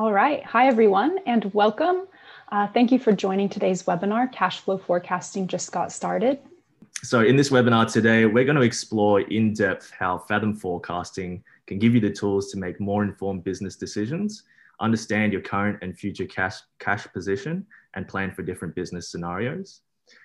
All right. Hi, everyone, and welcome. Uh, thank you for joining today's webinar, Cash Flow Forecasting Just Got Started. So in this webinar today, we're going to explore in depth how Fathom Forecasting can give you the tools to make more informed business decisions, understand your current and future cash, cash position, and plan for different business scenarios.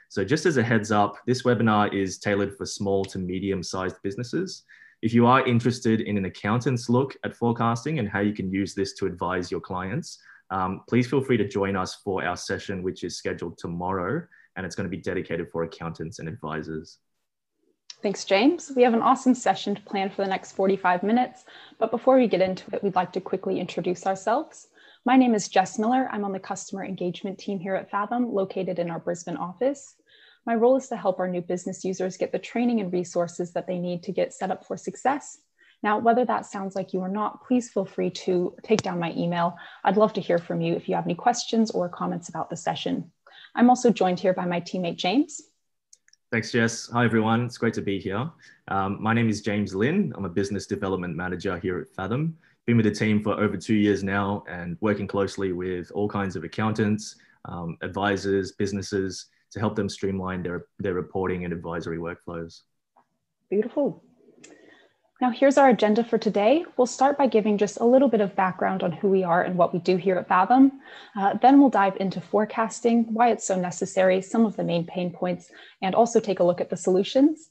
So just as a heads up, this webinar is tailored for small to medium sized businesses. If you are interested in an accountant's look at forecasting and how you can use this to advise your clients, um, please feel free to join us for our session, which is scheduled tomorrow and it's going to be dedicated for accountants and advisors. Thanks, James. We have an awesome session to plan for the next 45 minutes, but before we get into it, we'd like to quickly introduce ourselves. My name is Jess Miller. I'm on the customer engagement team here at Fathom, located in our Brisbane office. My role is to help our new business users get the training and resources that they need to get set up for success. Now, whether that sounds like you or not, please feel free to take down my email. I'd love to hear from you if you have any questions or comments about the session. I'm also joined here by my teammate, James. Thanks, Jess. Hi, everyone. It's great to be here. Um, my name is James Lynn. I'm a business development manager here at Fathom. Been with the team for over two years now and working closely with all kinds of accountants, um, advisors, businesses to help them streamline their, their reporting and advisory workflows. Beautiful. Now, here's our agenda for today. We'll start by giving just a little bit of background on who we are and what we do here at Fathom. Uh, then we'll dive into forecasting, why it's so necessary, some of the main pain points, and also take a look at the solutions.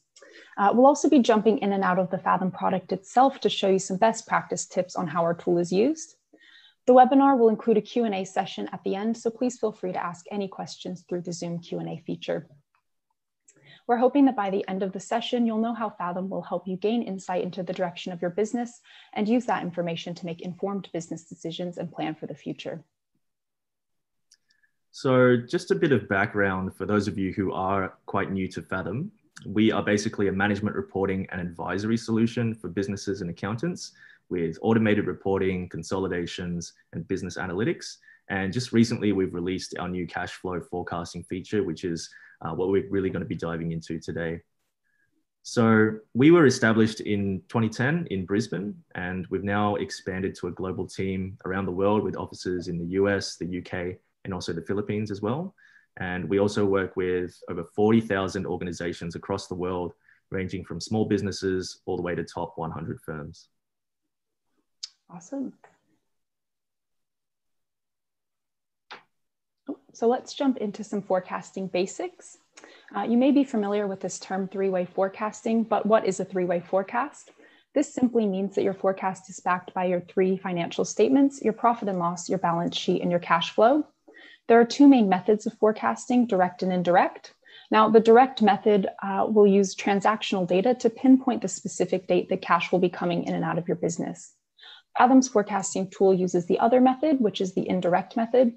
Uh, we'll also be jumping in and out of the Fathom product itself to show you some best practice tips on how our tool is used. The webinar will include a Q&A session at the end, so please feel free to ask any questions through the Zoom Q&A feature. We're hoping that by the end of the session, you'll know how Fathom will help you gain insight into the direction of your business and use that information to make informed business decisions and plan for the future. So just a bit of background for those of you who are quite new to Fathom. We are basically a management reporting and advisory solution for businesses and accountants with automated reporting, consolidations, and business analytics. And just recently, we've released our new cash flow forecasting feature, which is uh, what we're really going to be diving into today. So we were established in 2010 in Brisbane, and we've now expanded to a global team around the world with offices in the US, the UK, and also the Philippines as well. And we also work with over 40,000 organizations across the world, ranging from small businesses all the way to top 100 firms. Awesome. So let's jump into some forecasting basics. Uh, you may be familiar with this term three-way forecasting, but what is a three-way forecast? This simply means that your forecast is backed by your three financial statements, your profit and loss, your balance sheet, and your cash flow. There are two main methods of forecasting, direct and indirect. Now, the direct method uh, will use transactional data to pinpoint the specific date that cash will be coming in and out of your business. Fathom's forecasting tool uses the other method, which is the indirect method.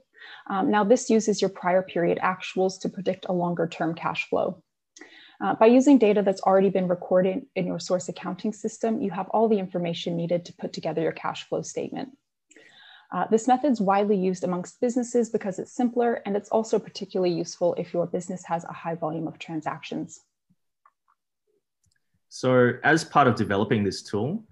Um, now, this uses your prior period actuals to predict a longer term cash flow. Uh, by using data that's already been recorded in your source accounting system, you have all the information needed to put together your cash flow statement. Uh, this method is widely used amongst businesses because it's simpler and it's also particularly useful if your business has a high volume of transactions. So as part of developing this tool,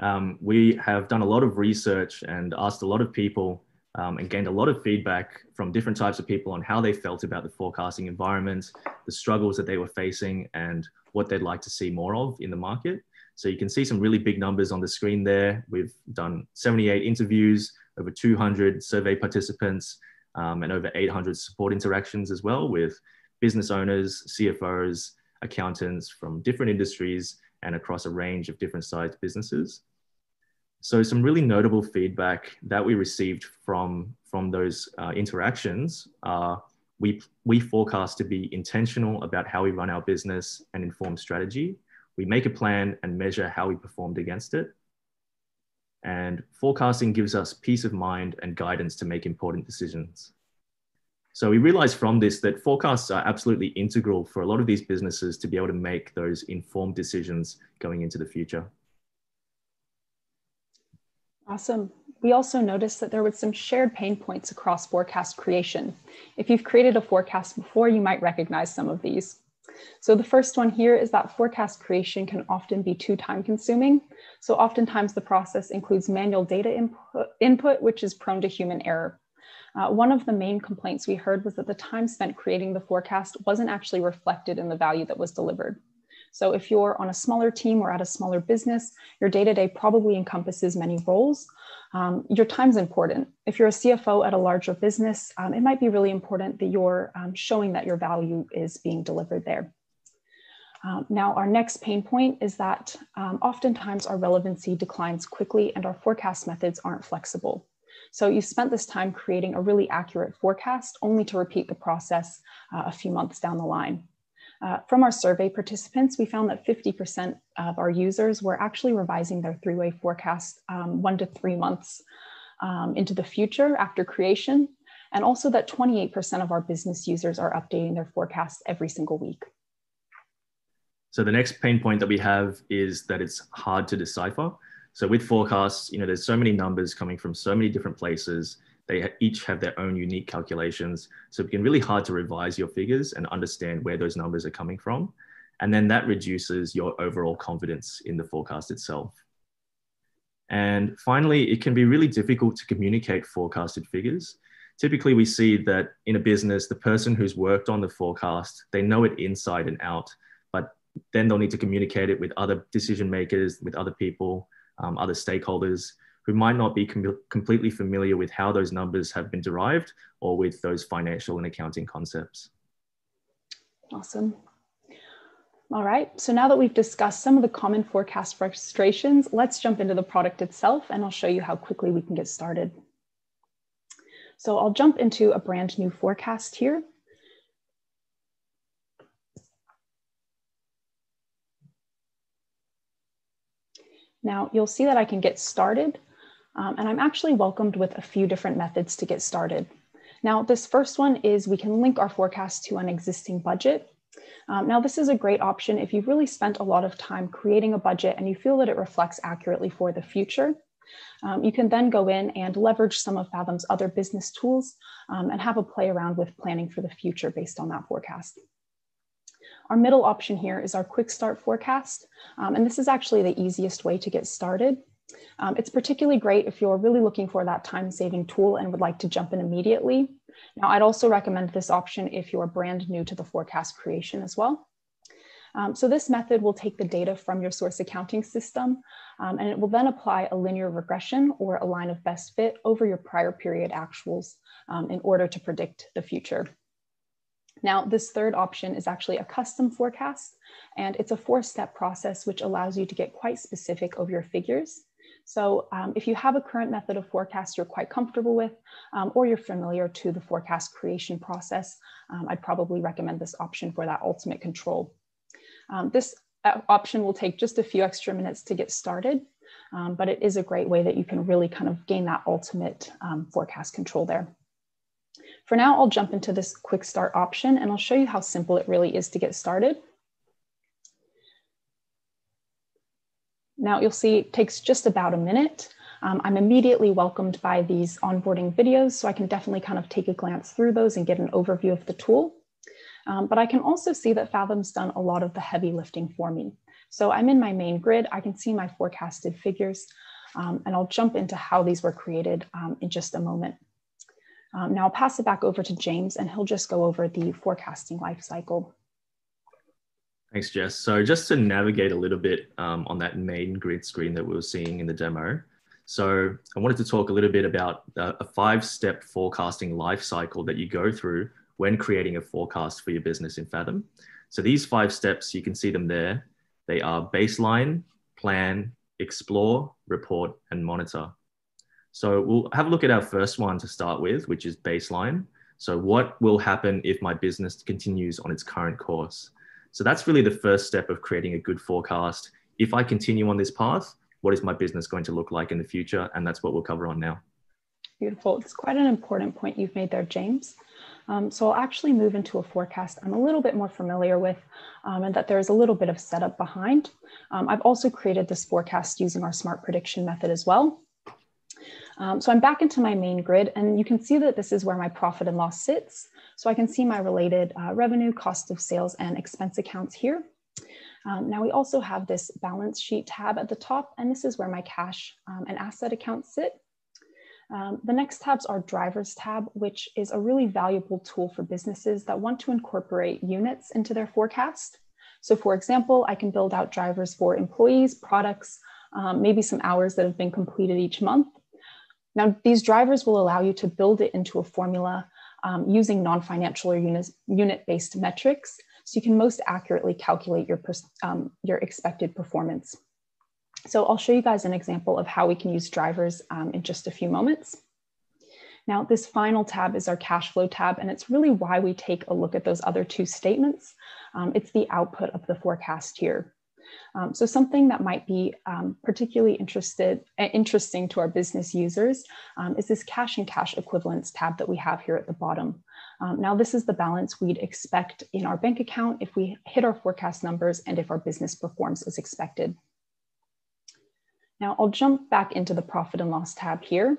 um, we have done a lot of research and asked a lot of people um, and gained a lot of feedback from different types of people on how they felt about the forecasting environment, the struggles that they were facing, and what they'd like to see more of in the market. So you can see some really big numbers on the screen there. We've done 78 interviews, over 200 survey participants, um, and over 800 support interactions as well with business owners, CFOs, accountants from different industries and across a range of different sized businesses. So some really notable feedback that we received from, from those uh, interactions are we, we forecast to be intentional about how we run our business and inform strategy. We make a plan and measure how we performed against it. And forecasting gives us peace of mind and guidance to make important decisions. So we realized from this that forecasts are absolutely integral for a lot of these businesses to be able to make those informed decisions going into the future. Awesome. We also noticed that there were some shared pain points across forecast creation. If you've created a forecast before, you might recognize some of these. So the first one here is that forecast creation can often be too time consuming. So oftentimes the process includes manual data input, input which is prone to human error. Uh, one of the main complaints we heard was that the time spent creating the forecast wasn't actually reflected in the value that was delivered. So if you're on a smaller team or at a smaller business, your day-to-day probably encompasses many roles. Um, your time's important. If you're a CFO at a larger business, um, it might be really important that you're um, showing that your value is being delivered there. Um, now, our next pain point is that um, oftentimes our relevancy declines quickly and our forecast methods aren't flexible. So you spent this time creating a really accurate forecast only to repeat the process uh, a few months down the line. Uh, from our survey participants, we found that 50% of our users were actually revising their three-way forecast um, one to three months um, into the future after creation, and also that 28% of our business users are updating their forecasts every single week. So the next pain point that we have is that it's hard to decipher. So with forecasts, you know, there's so many numbers coming from so many different places they each have their own unique calculations. So it can really hard to revise your figures and understand where those numbers are coming from. And then that reduces your overall confidence in the forecast itself. And finally, it can be really difficult to communicate forecasted figures. Typically, we see that in a business, the person who's worked on the forecast, they know it inside and out, but then they'll need to communicate it with other decision makers, with other people, um, other stakeholders who might not be com completely familiar with how those numbers have been derived or with those financial and accounting concepts. Awesome. All right, so now that we've discussed some of the common forecast frustrations, let's jump into the product itself and I'll show you how quickly we can get started. So I'll jump into a brand new forecast here. Now you'll see that I can get started um, and I'm actually welcomed with a few different methods to get started. Now, this first one is we can link our forecast to an existing budget. Um, now, this is a great option if you've really spent a lot of time creating a budget and you feel that it reflects accurately for the future. Um, you can then go in and leverage some of Fathom's other business tools um, and have a play around with planning for the future based on that forecast. Our middle option here is our quick start forecast. Um, and this is actually the easiest way to get started. Um, it's particularly great if you're really looking for that time saving tool and would like to jump in immediately. Now, I'd also recommend this option if you're brand new to the forecast creation as well. Um, so this method will take the data from your source accounting system um, and it will then apply a linear regression or a line of best fit over your prior period actuals um, in order to predict the future. Now, this third option is actually a custom forecast, and it's a four-step process which allows you to get quite specific over your figures. So um, if you have a current method of forecast you're quite comfortable with, um, or you're familiar to the forecast creation process, um, I'd probably recommend this option for that ultimate control. Um, this uh, option will take just a few extra minutes to get started, um, but it is a great way that you can really kind of gain that ultimate um, forecast control there. For now, I'll jump into this quick start option and I'll show you how simple it really is to get started. Now you'll see it takes just about a minute. Um, I'm immediately welcomed by these onboarding videos, so I can definitely kind of take a glance through those and get an overview of the tool. Um, but I can also see that Fathom's done a lot of the heavy lifting for me. So I'm in my main grid, I can see my forecasted figures, um, and I'll jump into how these were created um, in just a moment. Um, now I'll pass it back over to James and he'll just go over the forecasting life cycle. Thanks, Jess. So just to navigate a little bit um, on that main grid screen that we were seeing in the demo. So I wanted to talk a little bit about a five-step forecasting life cycle that you go through when creating a forecast for your business in Fathom. So these five steps, you can see them there. They are baseline, plan, explore, report, and monitor. So we'll have a look at our first one to start with, which is baseline. So what will happen if my business continues on its current course? So that's really the first step of creating a good forecast. If I continue on this path, what is my business going to look like in the future? And that's what we'll cover on now. Beautiful. It's quite an important point you've made there, James. Um, so I'll actually move into a forecast I'm a little bit more familiar with um, and that there's a little bit of setup behind. Um, I've also created this forecast using our smart prediction method as well. Um, so I'm back into my main grid and you can see that this is where my profit and loss sits. So I can see my related uh, revenue, cost of sales, and expense accounts here. Um, now we also have this balance sheet tab at the top, and this is where my cash um, and asset accounts sit. Um, the next tabs are drivers tab, which is a really valuable tool for businesses that want to incorporate units into their forecast. So for example, I can build out drivers for employees, products, um, maybe some hours that have been completed each month. Now, these drivers will allow you to build it into a formula um, using non-financial or unit-based metrics so you can most accurately calculate your, um, your expected performance. So I'll show you guys an example of how we can use drivers um, in just a few moments. Now, this final tab is our cash flow tab, and it's really why we take a look at those other two statements. Um, it's the output of the forecast here. Um, so something that might be um, particularly interested, uh, interesting to our business users um, is this cash and cash equivalents tab that we have here at the bottom. Um, now, this is the balance we'd expect in our bank account if we hit our forecast numbers and if our business performs as expected. Now, I'll jump back into the profit and loss tab here.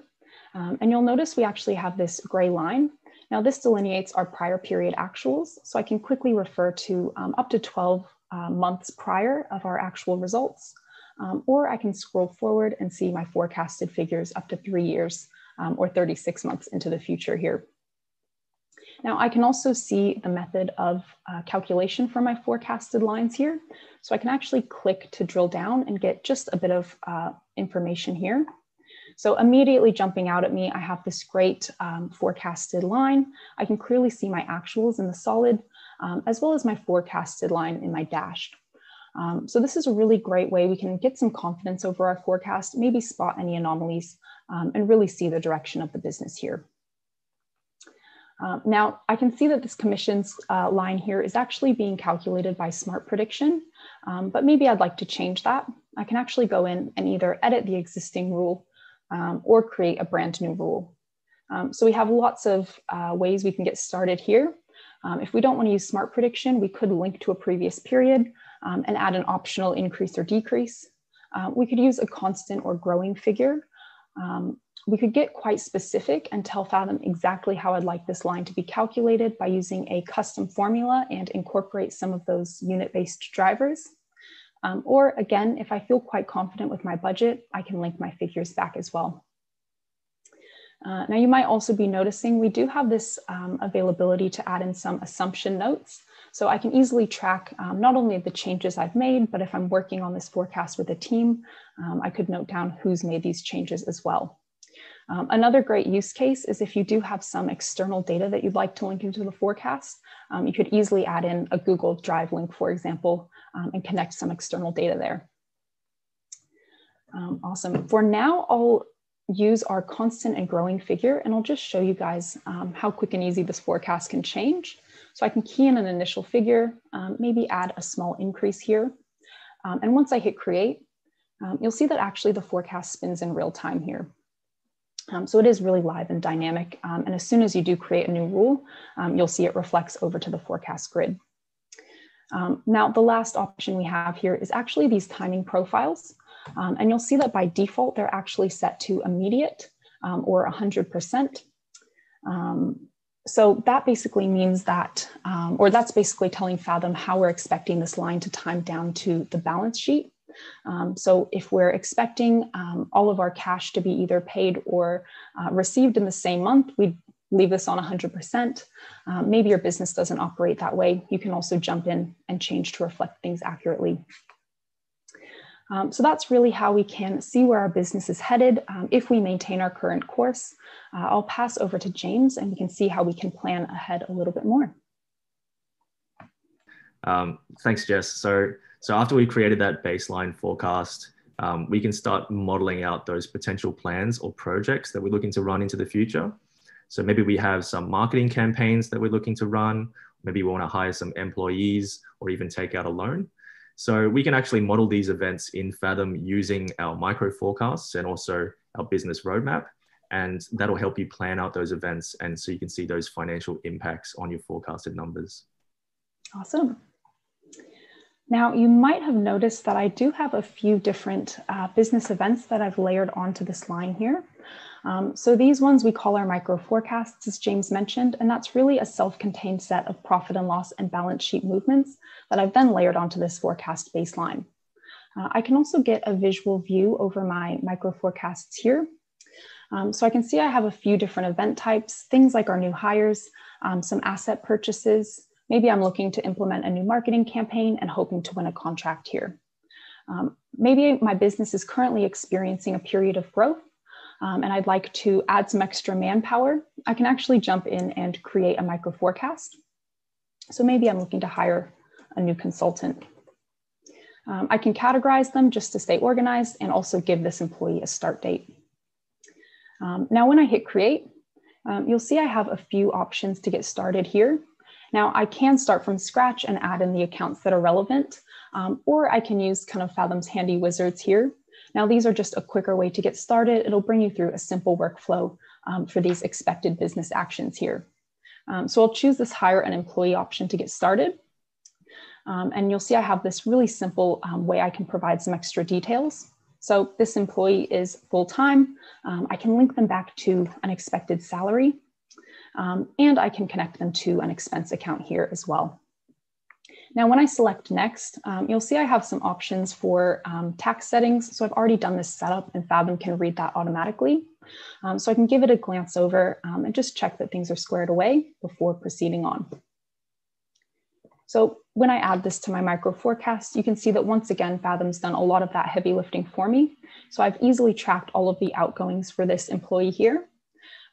Um, and you'll notice we actually have this gray line. Now, this delineates our prior period actuals. So I can quickly refer to um, up to 12 uh, months prior of our actual results. Um, or I can scroll forward and see my forecasted figures up to three years um, or 36 months into the future here. Now I can also see the method of uh, calculation for my forecasted lines here. So I can actually click to drill down and get just a bit of uh, information here. So immediately jumping out at me, I have this great um, forecasted line. I can clearly see my actuals in the solid, um, as well as my forecasted line in my dashed. Um, so this is a really great way we can get some confidence over our forecast, maybe spot any anomalies, um, and really see the direction of the business here. Um, now, I can see that this commissions uh, line here is actually being calculated by smart prediction, um, but maybe I'd like to change that. I can actually go in and either edit the existing rule um, or create a brand new rule. Um, so we have lots of uh, ways we can get started here. Um, if we don't want to use smart prediction, we could link to a previous period um, and add an optional increase or decrease. Uh, we could use a constant or growing figure. Um, we could get quite specific and tell Fathom exactly how I'd like this line to be calculated by using a custom formula and incorporate some of those unit-based drivers. Um, or again, if I feel quite confident with my budget, I can link my figures back as well. Uh, now you might also be noticing we do have this um, availability to add in some assumption notes. So I can easily track um, not only the changes I've made, but if I'm working on this forecast with a team, um, I could note down who's made these changes as well. Um, another great use case is if you do have some external data that you'd like to link into the forecast, um, you could easily add in a Google Drive link, for example, um, and connect some external data there. Um, awesome. For now, I'll use our constant and growing figure, and I'll just show you guys um, how quick and easy this forecast can change. So I can key in an initial figure, um, maybe add a small increase here. and once I hit create, you'll see that actually the forecast spins in real time here. Um, so it is really live and dynamic. Um, and as soon as you do create a new rule, um, you'll see it reflects over to the forecast grid. Um, now, the last option we have here is actually these timing profiles. Um, and you'll see that by default, they're actually set to immediate um, or 100%. so that basically means that, or that's basically telling Fathom how we're expecting this line to time down to the balance sheet. Um, so if we're expecting um, all of our cash to be either paid or uh, received in the same month, we leave this on 100%. Um, maybe your business doesn't operate that way. You can also jump in and change to reflect things accurately. Um, so that's really how we can see where our business is headed um, if we maintain our current course. Uh, I'll pass over to James and we can see how we can plan ahead a little bit more. Um, thanks, Jess. So so after we've created that baseline forecast, um, we can start modeling out those potential plans or projects that we're looking to run into the future. So maybe we have some marketing campaigns that we're looking to run. Maybe we want to hire some employees or even take out a loan. So we can actually model these events in Fathom using our micro forecasts and also our business roadmap. And that'll help you plan out those events. And so you can see those financial impacts on your forecasted numbers. Awesome. Now, you might have noticed that I do have a few different uh, business events that I've layered onto this line here. Um, so these ones we call our micro forecasts, as James mentioned, and that's really a self-contained set of profit and loss and balance sheet movements that I've then layered onto this forecast baseline. Uh, I can also get a visual view over my micro forecasts here. Um, so I can see I have a few different event types, things like our new hires, um, some asset purchases. Maybe I'm looking to implement a new marketing campaign and hoping to win a contract here. Um, maybe my business is currently experiencing a period of growth um, and I'd like to add some extra manpower. I can actually jump in and create a micro forecast. So maybe I'm looking to hire a new consultant. Um, I can categorize them just to stay organized and also give this employee a start date. Um, now, when I hit create, um, you'll see I have a few options to get started here. Now, I can start from scratch and add in the accounts that are relevant, um, or I can use kind of Fathom's handy wizards here. Now, these are just a quicker way to get started. It'll bring you through a simple workflow um, for these expected business actions here. Um, so I'll choose this hire an employee option to get started. Um, and you'll see I have this really simple um, way I can provide some extra details. So this employee is full-time. Um, I can link them back to an expected salary, um, and I can connect them to an expense account here as well. Now, when I select next, um, you'll see I have some options for um, tax settings. So I've already done this setup and Fathom can read that automatically. Um, so I can give it a glance over um, and just check that things are squared away before proceeding on. So when I add this to my micro forecast, you can see that once again, Fathom's done a lot of that heavy lifting for me. So I've easily tracked all of the outgoings for this employee here.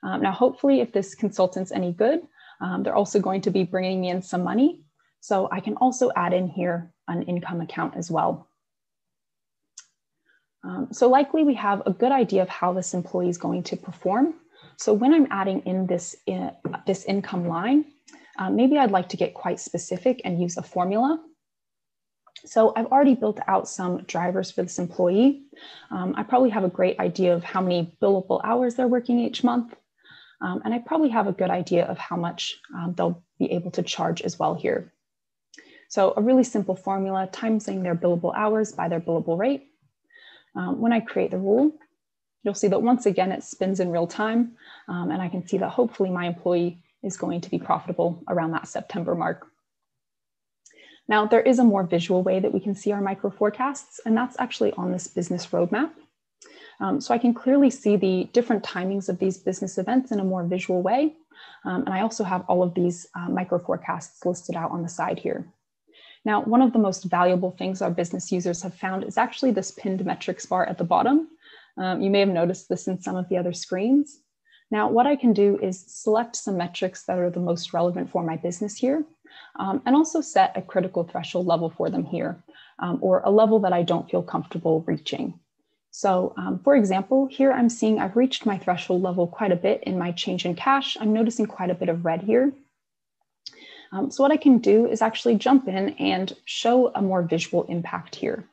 Um, now, hopefully if this consultant's any good, um, they're also going to be bringing me in some money. So I can also add in here an income account as well. Um, so likely we have a good idea of how this employee is going to perform. So when I'm adding in this, in, this income line, um, maybe I'd like to get quite specific and use a formula. So I've already built out some drivers for this employee. Um, I probably have a great idea of how many billable hours they're working each month. Um, and I probably have a good idea of how much um, they'll be able to charge as well here. So a really simple formula, timesing their billable hours by their billable rate. Um, when I create the rule, you'll see that once again, it spins in real time. Um, and I can see that hopefully my employee is going to be profitable around that September mark. Now, there is a more visual way that we can see our micro forecasts, and that's actually on this business roadmap. Um, so I can clearly see the different timings of these business events in a more visual way. Um, and I also have all of these uh, micro forecasts listed out on the side here. Now, one of the most valuable things our business users have found is actually this pinned metrics bar at the bottom. Um, you may have noticed this in some of the other screens. Now, what I can do is select some metrics that are the most relevant for my business here, um, and also set a critical threshold level for them here, um, or a level that I don't feel comfortable reaching. So um, for example, here I'm seeing I've reached my threshold level quite a bit in my change in cash. I'm noticing quite a bit of red here. Um, so what I can do is actually jump in and show a more visual impact here.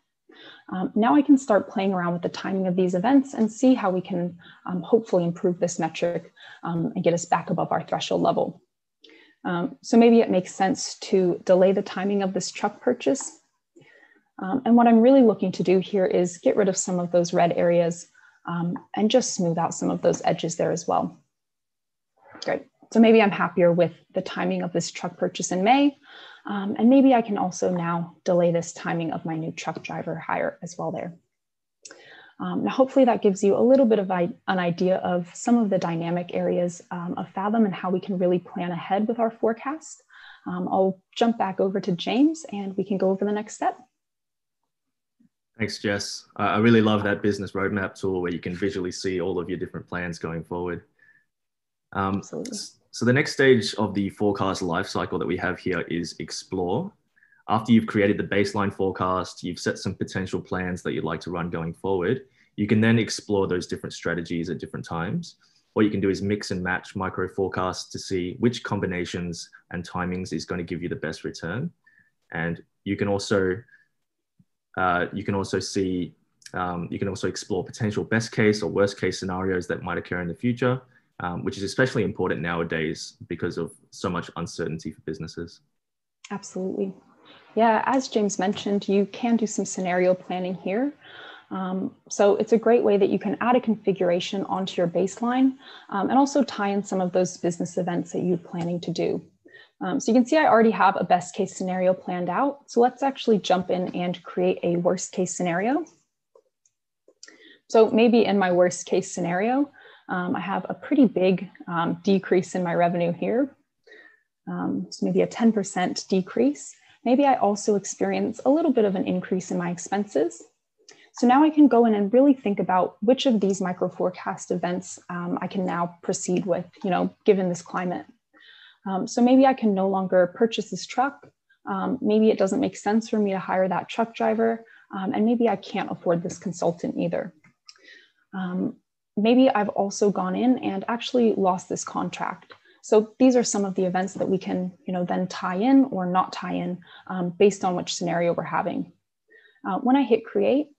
Um, now I can start playing around with the timing of these events and see how we can um, hopefully improve this metric um, and get us back above our threshold level. Um, so maybe it makes sense to delay the timing of this truck purchase. Um, and what I'm really looking to do here is get rid of some of those red areas and just smooth out some of those edges there as well. Great. So maybe I'm happier with the timing of this truck purchase in May. Um, and maybe I can also now delay this timing of my new truck driver hire as well there. Um, now, hopefully that gives you a little bit of an idea of some of the dynamic areas um, of Fathom and how we can really plan ahead with our forecast. Um, I'll jump back over to James and we can go over the next step. Thanks, Jess. Uh, I really love that business roadmap tool where you can visually see all of your different plans going forward. Um, Absolutely. So the next stage of the forecast lifecycle that we have here is explore. After you've created the baseline forecast, you've set some potential plans that you'd like to run going forward, you can then explore those different strategies at different times. What you can do is mix and match micro forecasts to see which combinations and timings is going to give you the best return. And you can also uh, you can also see um, you can also explore potential best case or worst case scenarios that might occur in the future um, which is especially important nowadays because of so much uncertainty for businesses. Absolutely. Yeah, as James mentioned, you can do some scenario planning here. Um, so it's a great way that you can add a configuration onto your baseline um, and also tie in some of those business events that you're planning to do. Um, so you can see I already have a best case scenario planned out. So let's actually jump in and create a worst case scenario. So maybe in my worst case scenario, um, I have a pretty big um, decrease in my revenue here. Um, so maybe a 10% decrease. Maybe I also experience a little bit of an increase in my expenses. So now I can go in and really think about which of these micro forecast events um, I can now proceed with, you know, given this climate. Um, so maybe I can no longer purchase this truck. Um, maybe it doesn't make sense for me to hire that truck driver. And maybe I can't afford this consultant either. Um, maybe I've also gone in and actually lost this contract. So these are some of the events that we can, you know, then tie in or not tie in um, based on which scenario we're having. Uh, when I hit create,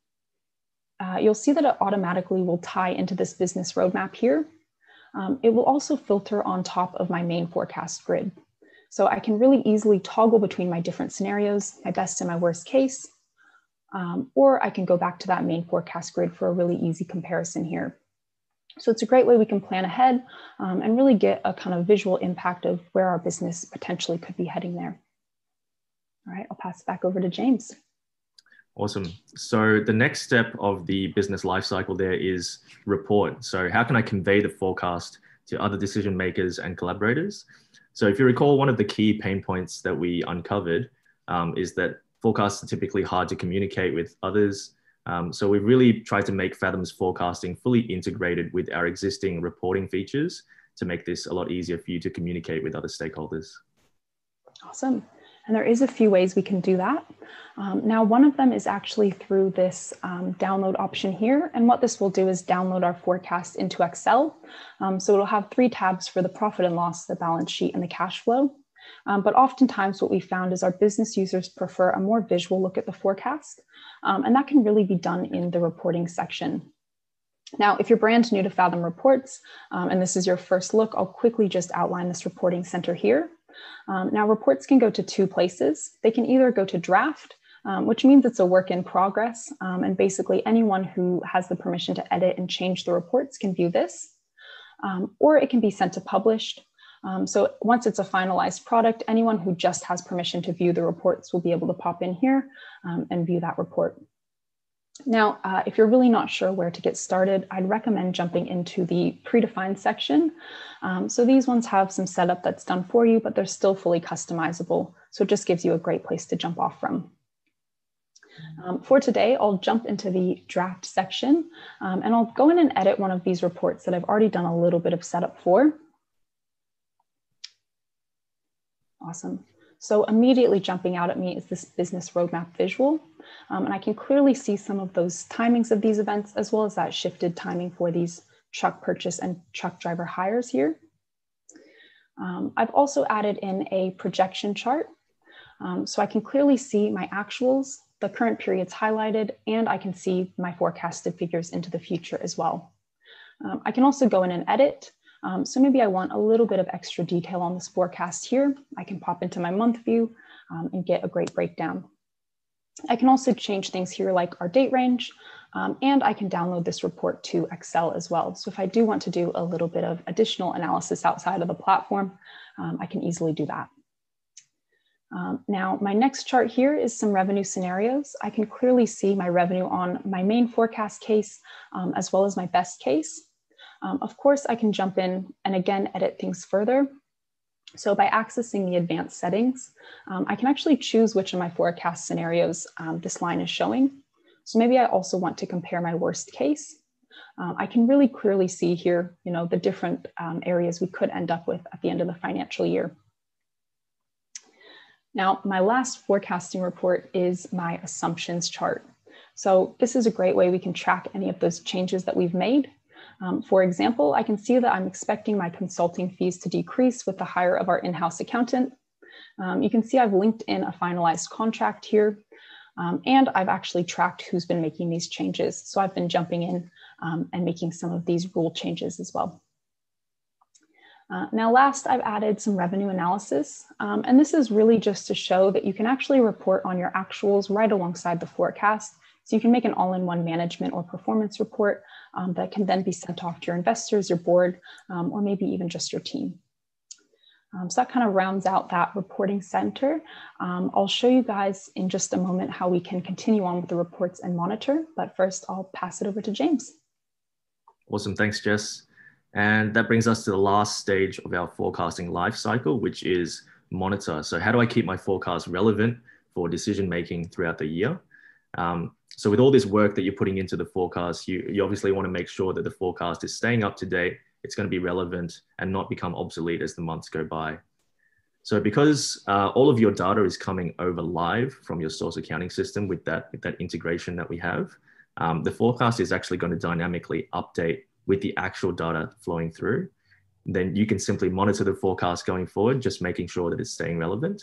uh, you'll see that it automatically will tie into this business roadmap here. Um, it will also filter on top of my main forecast grid. So I can really easily toggle between my different scenarios, my best and my worst case, um, or I can go back to that main forecast grid for a really easy comparison here. So it's a great way we can plan ahead um, and really get a kind of visual impact of where our business potentially could be heading there. All right, I'll pass it back over to James. Awesome. So the next step of the business lifecycle there is report. So how can I convey the forecast to other decision makers and collaborators? So if you recall, one of the key pain points that we uncovered um, is that forecasts are typically hard to communicate with others. Um, so we've really tried to make Fathom's forecasting fully integrated with our existing reporting features to make this a lot easier for you to communicate with other stakeholders. Awesome. And there is a few ways we can do that. Um, now, one of them is actually through this um, download option here. And what this will do is download our forecast into Excel. Um, so it'll have three tabs for the profit and loss, the balance sheet, and the cash flow. Um, but oftentimes what we found is our business users prefer a more visual look at the forecast. Um, and that can really be done in the reporting section. Now, if you're brand new to Fathom Reports, um, and this is your first look, I'll quickly just outline this reporting center here. Um, now, reports can go to two places. They can either go to draft, um, which means it's a work in progress. Um, and basically, anyone who has the permission to edit and change the reports can view this. Um, or it can be sent to published. Um, so once it's a finalized product, anyone who just has permission to view the reports will be able to pop in here um, and view that report. Now, uh, if you're really not sure where to get started, I'd recommend jumping into the predefined section. Um, so these ones have some setup that's done for you, but they're still fully customizable. So it just gives you a great place to jump off from. Um, for today, I'll jump into the draft section um, and I'll go in and edit one of these reports that I've already done a little bit of setup for. Awesome. So immediately jumping out at me is this business roadmap visual. Um, and I can clearly see some of those timings of these events, as well as that shifted timing for these truck purchase and truck driver hires here. Um, I've also added in a projection chart. Um, so I can clearly see my actuals, the current periods highlighted, and I can see my forecasted figures into the future as well. Um, I can also go in and edit. Um, so maybe I want a little bit of extra detail on this forecast here. I can pop into my month view um, and get a great breakdown. I can also change things here like our date range, um, and I can download this report to Excel as well. So if I do want to do a little bit of additional analysis outside of the platform, um, I can easily do that. Um, now, my next chart here is some revenue scenarios. I can clearly see my revenue on my main forecast case, um, as well as my best case. Um, of course, I can jump in and again, edit things further. So by accessing the advanced settings, um, I can actually choose which of my forecast scenarios um, this line is showing. So maybe I also want to compare my worst case. Um, I can really clearly see here, you know, the different um, areas we could end up with at the end of the financial year. Now, my last forecasting report is my assumptions chart. So this is a great way we can track any of those changes that we've made um, for example, I can see that I'm expecting my consulting fees to decrease with the hire of our in-house accountant. Um, you can see I've linked in a finalized contract here, um, and I've actually tracked who's been making these changes. So I've been jumping in um, and making some of these rule changes as well. Uh, now last, I've added some revenue analysis, um, and this is really just to show that you can actually report on your actuals right alongside the forecast. So you can make an all-in-one management or performance report um, that can then be sent off to your investors, your board, um, or maybe even just your team. Um, so that kind of rounds out that reporting center. Um, I'll show you guys in just a moment how we can continue on with the reports and monitor, but first I'll pass it over to James. Awesome, thanks Jess. And that brings us to the last stage of our forecasting life cycle, which is monitor. So how do I keep my forecast relevant for decision making throughout the year? Um, so with all this work that you're putting into the forecast, you, you obviously want to make sure that the forecast is staying up to date, it's going to be relevant and not become obsolete as the months go by. So because uh, all of your data is coming over live from your source accounting system with that, with that integration that we have, um, the forecast is actually going to dynamically update with the actual data flowing through. Then you can simply monitor the forecast going forward, just making sure that it's staying relevant.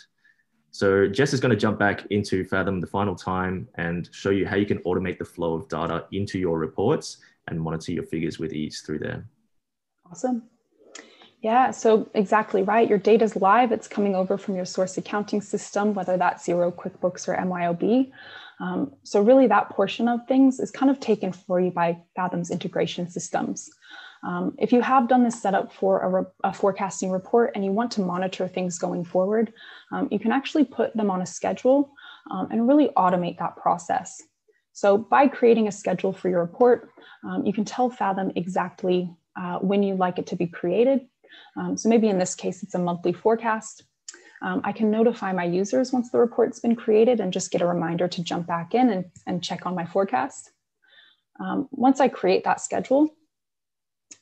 So Jess is going to jump back into Fathom the final time and show you how you can automate the flow of data into your reports and monitor your figures with ease through there. Awesome. Yeah, so exactly right. Your data's live. It's coming over from your source accounting system, whether that's Xero, QuickBooks, or MYOB. Um, so really that portion of things is kind of taken for you by Fathom's integration systems. Um, if you have done this setup for a, re- a, forecasting report and you want to monitor things going forward, um, you can actually put them on a schedule um, and really automate that process. So by creating a schedule for your report, um, you can tell Fathom exactly uh, when you'd like it to be created. Um, so maybe in this case, it's a monthly forecast. Um, I can notify my users once the report's been created and just get a reminder to jump back in and, and check on my forecast. Once I create that schedule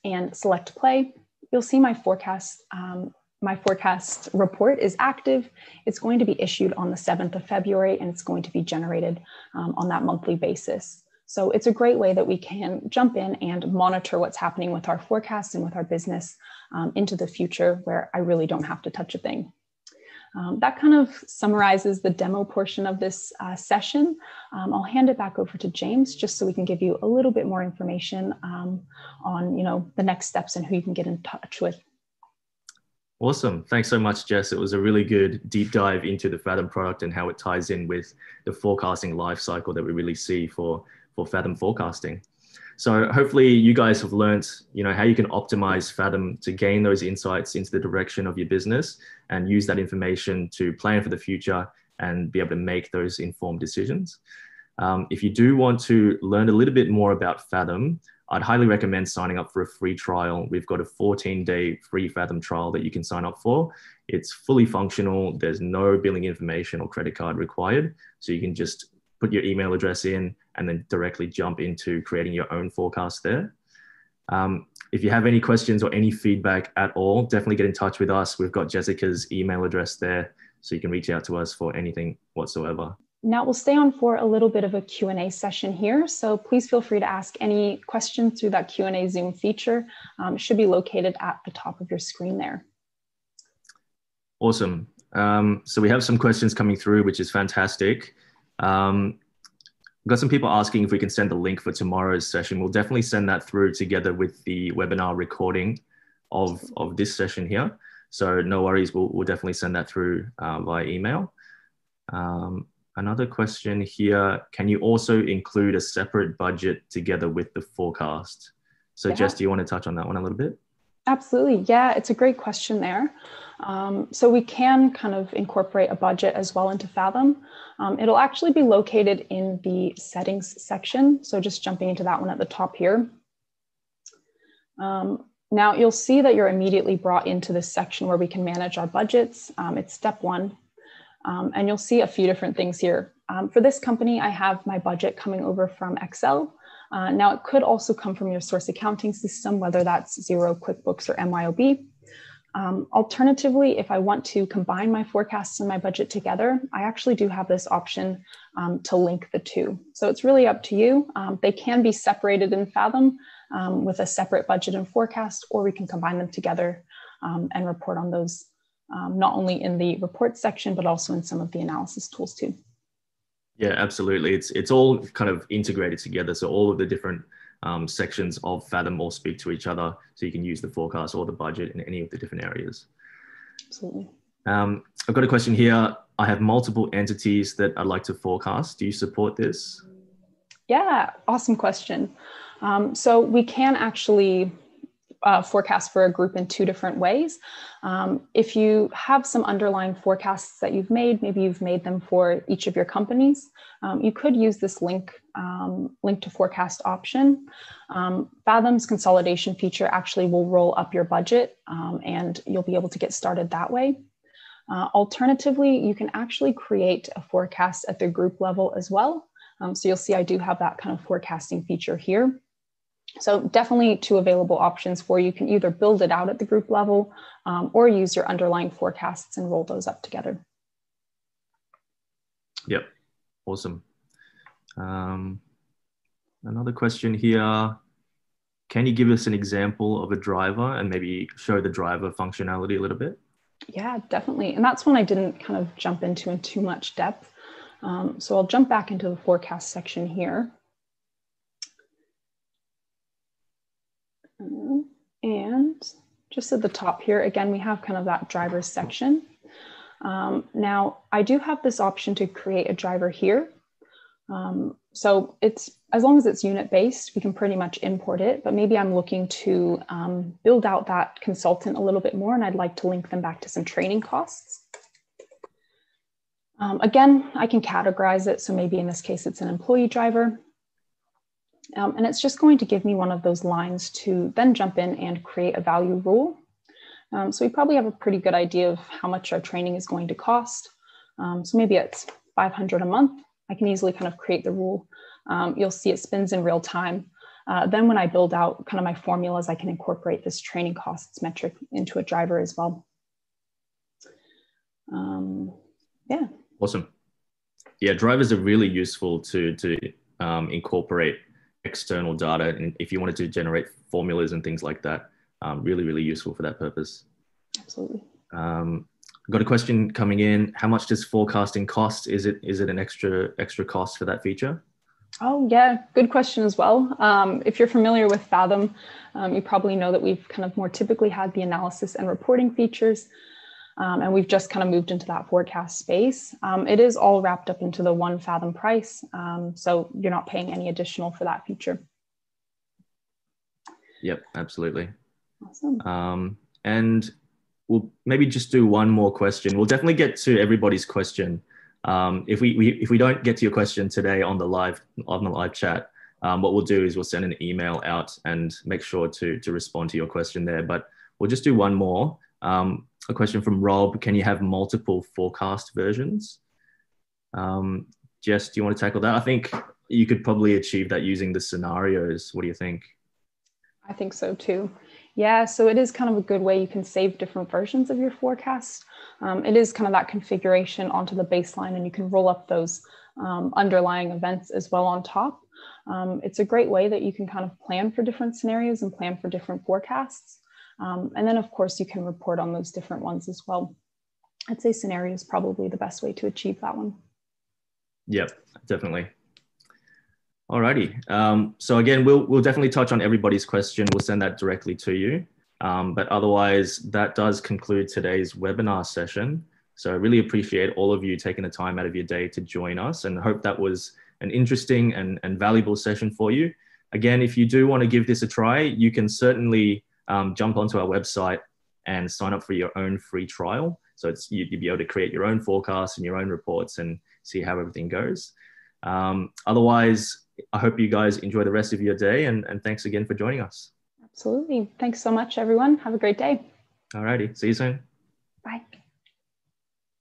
and select play, you'll see my forecast, um, my forecast report is active. It's going to be issued on the 7th of February and it's going to be generated um, on that monthly basis. So it's a great way that we can jump in and monitor what's happening with our forecast and with our business um, into the future where I really don't have to touch a thing. Um, that kind of summarizes the demo portion of this uh, session. Um, I'll hand it back over to James just so we can give you a little bit more information um, on you know, the next steps and who you can get in touch with. Awesome. Thanks so much, Jess. It was a really good deep dive into the Fathom product and how it ties in with the forecasting life cycle that we really see for, for Fathom forecasting. So hopefully you guys have learned, you know, how you can optimize Fathom to gain those insights into the direction of your business and use that information to plan for the future and be able to make those informed decisions. Um, if you do want to learn a little bit more about Fathom, I'd highly recommend signing up for a free trial. We've got a 14 day free Fathom trial that you can sign up for. It's fully functional. There's no billing information or credit card required. So you can just put your email address in and then directly jump into creating your own forecast there. Um, if you have any questions or any feedback at all, definitely get in touch with us. We've got Jessica's email address there, so you can reach out to us for anything whatsoever. Now we'll stay on for a little bit of a Q&A session here. So please feel free to ask any questions through that Q&A Zoom feature. Um, it should be located at the top of your screen there. Awesome. Um, so we have some questions coming through, which is fantastic. Um, got some people asking if we can send the link for tomorrow's session. We'll definitely send that through together with the webinar recording of, of this session here. So no worries, we'll, we'll definitely send that through uh, via email. Um, another question here, can you also include a separate budget together with the forecast? So yeah. Jess, do you want to touch on that one a little bit? Absolutely. Yeah, it's a great question there. Um, so we can kind of incorporate a budget as well into Fathom. Um, it'll actually be located in the settings section. So just jumping into that one at the top here. Um, now you'll see that you're immediately brought into this section where we can manage our budgets. Um, it's step one. Um, and you'll see a few different things here. Um, for this company, I have my budget coming over from Excel. Uh, now, it could also come from your source accounting system, whether that's Xero, QuickBooks, or MYOB. Um, alternatively, if I want to combine my forecasts and my budget together, I actually do have this option um, to link the two. So it's really up to you. Um, they can be separated in Fathom um, with a separate budget and forecast, or we can combine them together um, and report on those um, not only in the report section, but also in some of the analysis tools too. Yeah, absolutely. It's it's all kind of integrated together. So all of the different um, sections of Fathom all speak to each other. So you can use the forecast or the budget in any of the different areas. Absolutely. Um, I've got a question here. I have multiple entities that I'd like to forecast. Do you support this? Yeah, awesome question. Um, so we can actually uh, forecast for a group in two different ways. Um, if you have some underlying forecasts that you've made, maybe you've made them for each of your companies, um, you could use this link, um, link to forecast option. Um, Fathom's consolidation feature actually will roll up your budget um, and you'll be able to get started that way. Uh, alternatively, you can actually create a forecast at the group level as well. Um, so you'll see I do have that kind of forecasting feature here. So definitely two available options for you. You can either build it out at the group level um, or use your underlying forecasts and roll those up together. Yep, awesome. Um, another question here. Can you give us an example of a driver and maybe show the driver functionality a little bit? Yeah, definitely. And that's one I didn't kind of jump into in too much depth. Um, so I'll jump back into the forecast section here. And just at the top here, again, we have kind of that driver section. Um, now, I do have this option to create a driver here. Um, so it's as long as it's unit based, we can pretty much import it, but maybe I'm looking to um, build out that consultant a little bit more and I'd like to link them back to some training costs. Um, again, I can categorize it. So maybe in this case, it's an employee driver. Um, and it's just going to give me one of those lines to then jump in and create a value rule. Um, so we probably have a pretty good idea of how much our training is going to cost. Um, so maybe it's 500 a month. I can easily kind of create the rule. Um, you'll see it spins in real time. Uh, then when I build out kind of my formulas, I can incorporate this training costs metric into a driver as well. Um, yeah. Awesome. Yeah, drivers are really useful to, to um, incorporate external data. And if you wanted to generate formulas and things like that, um, really, really useful for that purpose. Absolutely. Um, got a question coming in. How much does forecasting cost? Is it is it an extra extra cost for that feature? Oh yeah, good question as well. Um, if you're familiar with Fathom, um, you probably know that we've kind of more typically had the analysis and reporting features. Um, and we've just kind of moved into that forecast space. Um, it is all wrapped up into the one Fathom price. Um, so you're not paying any additional for that feature. Yep, absolutely. Awesome. Um, and we'll maybe just do one more question. We'll definitely get to everybody's question. Um, if we, we, if we don't get to your question today on the live on the live chat, um, what we'll do is we'll send an email out and make sure to to respond to your question there. But we'll just do one more. Um, a question from Rob Can you have multiple forecast versions? Um, Jess, do you want to tackle that? I think you could probably achieve that using the scenarios. What do you think? I think so too. Yeah, so it is kind of a good way you can save different versions of your forecast. Um, it is kind of that configuration onto the baseline, and you can roll up those um, underlying events as well on top. Um, it's a great way that you can kind of plan for different scenarios and plan for different forecasts. Um, and then of course you can report on those different ones as well. I'd say scenario is probably the best way to achieve that one. Yep, definitely. Alrighty. Um, so again, we'll, we'll definitely touch on everybody's question. We'll send that directly to you. Um, but otherwise, that does conclude today's webinar session. So I really appreciate all of you taking the time out of your day to join us and hope that was an interesting and, and valuable session for you. Again, if you do want to give this a try, you can certainly um, jump onto our website and sign up for your own free trial. So it's you, would be able to create your own forecasts and your own reports and see how everything goes. Um, otherwise, I hope you guys enjoy the rest of your day and, and thanks again for joining us. Absolutely. Thanks so much, everyone. Have a great day. All righty. See you soon. Bye.